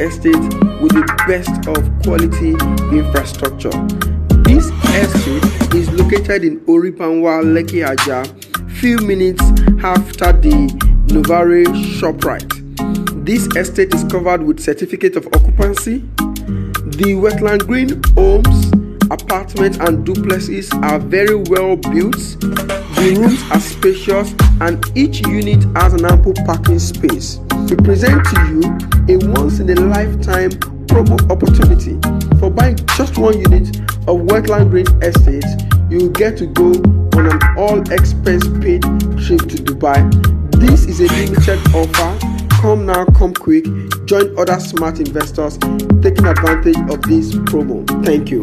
estate with the best of quality infrastructure. This estate is located in Oribanwa, Lekki Ajah, few minutes after the Novare ShopRite. This estate is covered with certificate of occupancy. The Wealthland green homes, apartments and duplexes are very well built. The rooms are spacious and each unit has an ample parking space. We present to you a once in a lifetime promo opportunity. For buying just one unit of Wealthland Green Estate, you get to go on an all expense paid trip to Dubai. This is a limited offer. Come now, come quick. Join other smart investors taking advantage of this promo. Thank you.